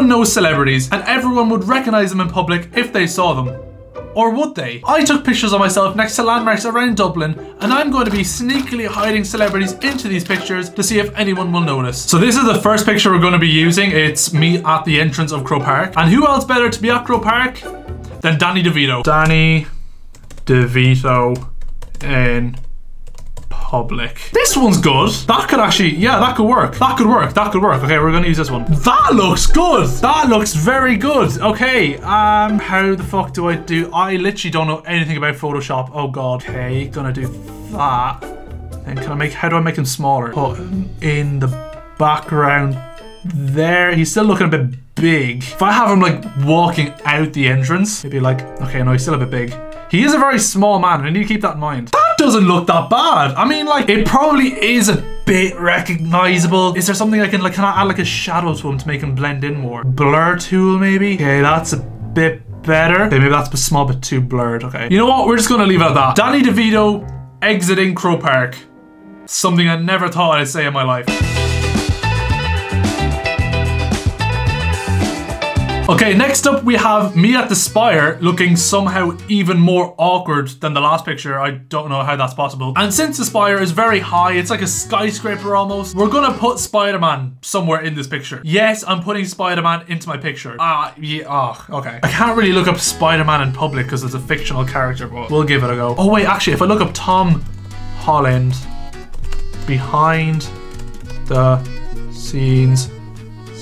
Everyone knows celebrities, and everyone would recognize them in public if they saw them. Or would they? I took pictures of myself next to landmarks around Dublin, and I'm going to be sneakily hiding celebrities into these pictures to see if anyone will notice. So this is the first picture we're going to be using. It's me at the entrance of Croke Park. And who else better to be at Croke Park than Danny DeVito? Danny DeVito in public. This one's good. That could actually, yeah, that could work. That could work. That could work. Okay, we're gonna use this one. That looks good. That looks very good. Okay, um, how the fuck do I do? I literally don't know anything about Photoshop. Oh god. Okay, gonna do that. And can I make, how do I make him smaller? Put him in the background there. He's still looking a bit big. If I have him like walking out the entrance, it'd be like, okay, no, he's still a bit big. He is a very small man, and I need to keep that in mind. That doesn't look that bad. I mean, like, it probably is a bit recognizable. Is there something I can, like, can I add like a shadow to him to make him blend in more? Blur tool, maybe? Okay, that's a bit better. Okay, maybe that's a small bit too blurred, okay. You know what? We're just gonna leave it at that. Danny DeVito exiting Croke Park. Something I never thought I'd say in my life. Okay, next up we have me at the spire looking somehow even more awkward than the last picture. I don't know how that's possible. And since the spire is very high, it's like a skyscraper almost, we're gonna put Spider-Man somewhere in this picture. Yes, I'm putting Spider-Man into my picture. Ah, yeah, oh, okay. I can't really look up Spider-Man in public because it's a fictional character, but we'll give it a go. Oh wait, actually, if I look up Tom Holland behind the scenes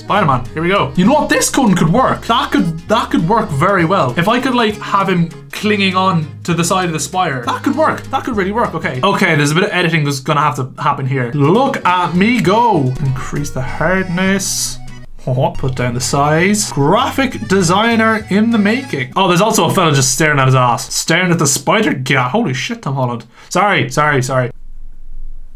Spider-Man. Here we go. You know what? This gun could work. That could that could work very well. If I could like have him clinging on to the side of the spire, that could work. That could really work. Okay. Okay, there's a bit of editing that's gonna have to happen here. Look at me go. Increase the hardness. Put down the size. Graphic designer in the making. Oh, there's also a fella just staring at his ass. Staring at the spider gat. Holy shit, Tom Holland. Sorry, sorry, sorry.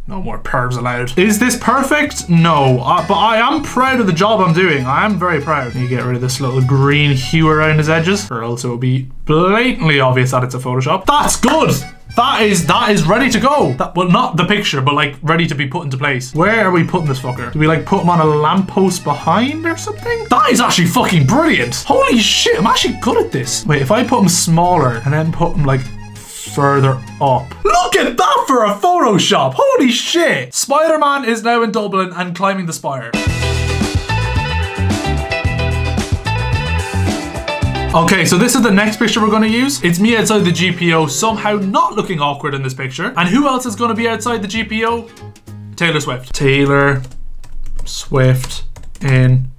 No more pervs allowed. Is this perfect? No, uh, but I am proud of the job I'm doing. I am very proud. You get rid of this little green hue around his edges, or else it will be blatantly obvious that it's a Photoshop. That's good. That is that is ready to go. That, well, not the picture, but like ready to be put into place. Where are we putting this fucker? Do we like put him on a lamppost behind or something? That is actually fucking brilliant. Holy shit, I'm actually good at this. Wait, if I put him smaller and then put him like further up. Look at that for a Photoshop! Holy shit! Spider-Man is now in Dublin and climbing the spire. Okay, so this is the next picture we're going to use. It's me outside the GPO, somehow not looking awkward in this picture. And who else is going to be outside the GPO? Taylor Swift. Taylor Swift in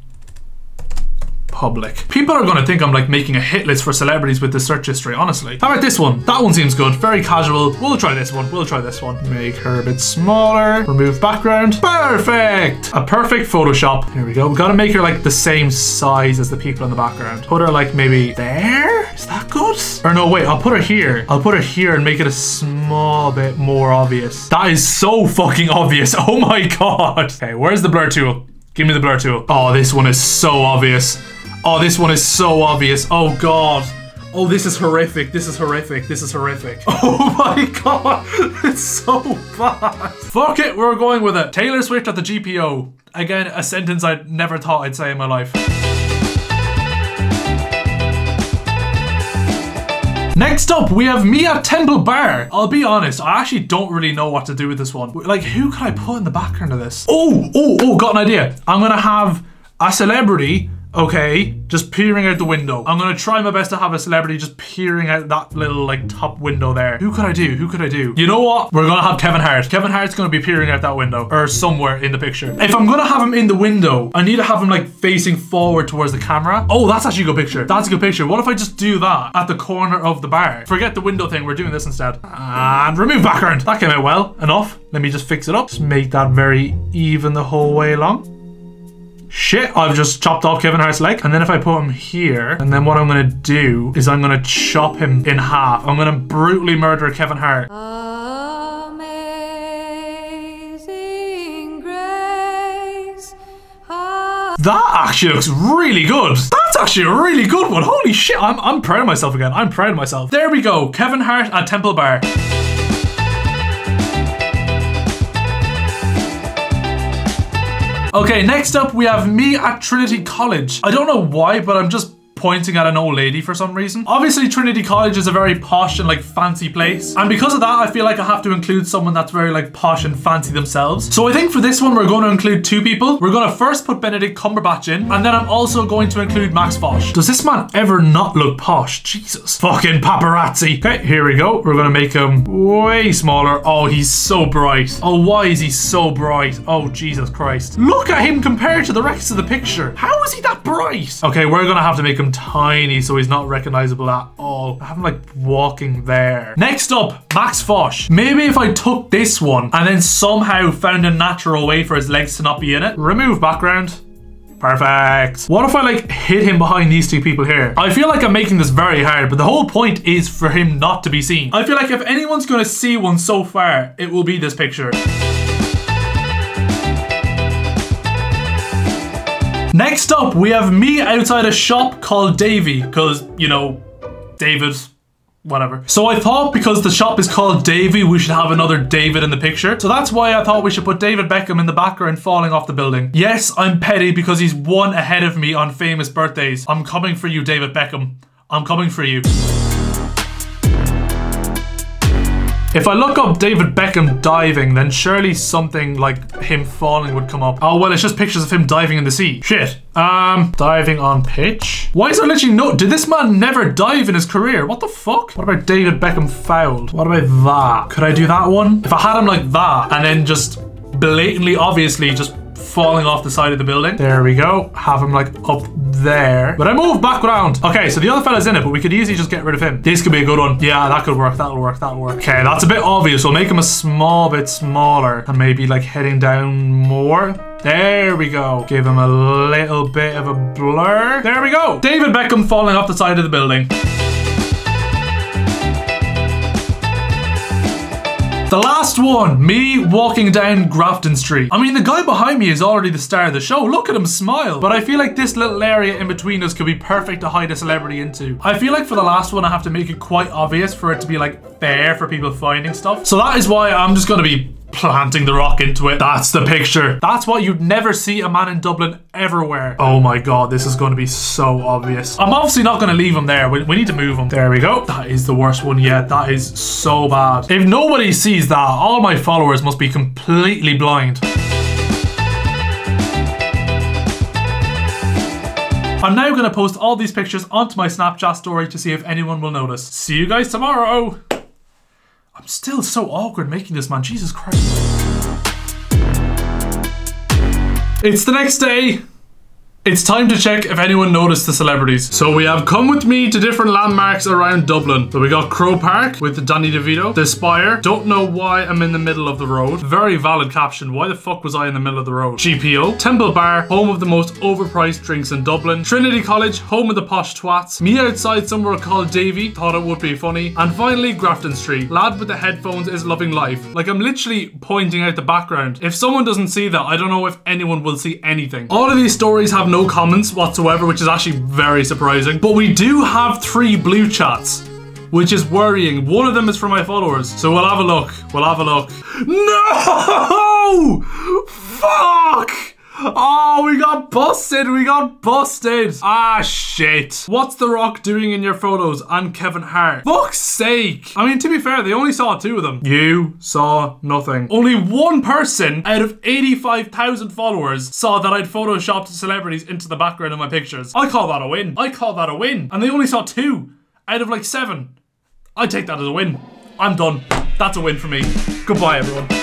public. People are gonna think I'm like making a hit list for celebrities with this search history, honestly. How about this one? That one seems good. Very casual. We'll try this one. We'll try this one. Make her a bit smaller. Remove background. Perfect! A perfect Photoshop. Here we go. We gotta make her like the same size as the people in the background. Put her like maybe there? Is that good? Or no, wait, I'll put her here. I'll put her here and make it a small bit more obvious. That is so fucking obvious. Oh my god. Okay, where's the blur tool? Give me the blur tool. Oh, this one is so obvious. Oh, this one is so obvious. Oh, God. Oh, this is horrific. This is horrific. This is horrific. Oh my god. It's so bad. Fuck it. We're going with it. Taylor Swift at the GPO. Again, a sentence I never thought I'd say in my life. Next up, we have Mia Temple Bar. I'll be honest, I actually don't really know what to do with this one. Like, who can I put in the background of this? Oh, oh, oh, got an idea. I'm gonna have a celebrity okay, just peering out the window. I'm gonna try my best to have a celebrity just peering out that little like top window there. Who could I do? Who could I do? You know what? We're gonna have Kevin Hart. Kevin Hart's gonna be peering out that window or somewhere in the picture. If I'm gonna have him in the window, I need to have him like facing forward towards the camera. Oh, that's actually a good picture. That's a good picture. What if I just do that at the corner of the bar? Forget the window thing. We're doing this instead. And remove background. That came out well enough. Let me just fix it up. Just make that very even the whole way along. Shit, I've just chopped off Kevin Hart's leg. And then if I put him here, and then what I'm gonna do is I'm gonna chop him in half. I'm gonna brutally murder Kevin Hart. That actually looks really good. That's actually a really good one. Holy shit, I'm, I'm proud of myself again. I'm proud of myself. There we go. Kevin Hart at Temple Bar. Okay, next up we have me at Trinity College. I don't know why, but I'm just pointing at an old lady for some reason. Obviously, Trinity College is a very posh and like fancy place. And because of that, I feel like I have to include someone that's very like posh and fancy themselves. So I think for this one, we're going to include two people. We're going to first put Benedict Cumberbatch in, and then I'm also going to include Max Fosh. Does this man ever not look posh? Jesus. Fucking paparazzi. Okay, here we go. We're going to make him way smaller. Oh, he's so bright. Oh, why is he so bright? Oh, Jesus Christ. Look at him compared to the rest of the picture. How is he that bright? Okay, we're going to have to make him tiny so he's not recognizable at all. I have him like walking there. Next up, Max Fosh. Maybe if I took this one and then somehow found a natural way for his legs to not be in it. Remove background. Perfect. What if I like hit him behind these two people here? I feel like I'm making this very hard, but the whole point is for him not to be seen. I feel like if anyone's gonna see one so far, it will be this picture. Next up, we have me outside a shop called Davy, because, you know, David, whatever. So I thought because the shop is called Davy, we should have another David in the picture. So that's why I thought we should put David Beckham in the background falling off the building. Yes, I'm petty because he's one ahead of me on famous birthdays. I'm coming for you, David Beckham. I'm coming for you. If I look up David Beckham diving, then surely something like him falling would come up. Oh, well, it's just pictures of him diving in the sea. Shit. Um, diving on pitch? Why is there literally no- Did this man never dive in his career? What the fuck? What about David Beckham fouled? What about that? Could I do that one? If I had him like that and then just blatantly, obviously, just falling off the side of the building. There we go. Have him like up there. But I move background. Okay, so the other fella's in it, but we could easily just get rid of him. This could be a good one. Yeah, that could work. That'll work. That'll work. Okay, that's a bit obvious. We'll make him a small bit smaller and maybe like heading down more. There we go. Give him a little bit of a blur. There we go. David Beckham falling off the side of the building. The last one, me walking down Grafton Street. I mean, the guy behind me is already the star of the show. Look at him smile. But I feel like this little area in between us could be perfect to hide a celebrity into. I feel like for the last one, I have to make it quite obvious for it to be like fair for people finding stuff. So that is why I'm just gonna be planting the rock into it. That's the picture. That's what you'd never see a man in Dublin ever wear. Oh my god, this is going to be so obvious. I'm obviously not going to leave him there. We, we need to move him. There we go. That is the worst one yet. That is so bad. If nobody sees that, all my followers must be completely blind. I'm now going to post all these pictures onto my Snapchat story to see if anyone will notice. See you guys tomorrow! I'm still so awkward making this, man. Jesus Christ. It's the next day. It's time to check if anyone noticed the celebrities. So we have come with me to different landmarks around Dublin. So we got Croke Park with Danny DeVito. The Spire. Don't know why I'm in the middle of the road. Very valid caption. Why the fuck was I in the middle of the road? GPO. Temple Bar. Home of the most overpriced drinks in Dublin. Trinity College. Home of the posh twats. Me outside somewhere called Davy. Thought it would be funny. And finally Grafton Street. Lad with the headphones is loving life. Like I'm literally pointing out the background. If someone doesn't see that, I don't know if anyone will see anything. All of these stories have no comments whatsoever, which is actually very surprising. But we do have three blue chats which is worrying. One of them is for my followers. So we'll have a look. We'll have a look. No! Fuck! Oh, we got busted. We got busted. Ah, shit. What's The Rock doing in your photos? And Kevin Hart. Fuck's sake. I mean, to be fair, they only saw two of them. You saw nothing. Only one person out of 85,000 followers saw that I'd photoshopped celebrities into the background of my pictures. I call that a win. I call that a win. And they only saw two out of like seven. I take that as a win. I'm done. That's a win for me. Goodbye, everyone.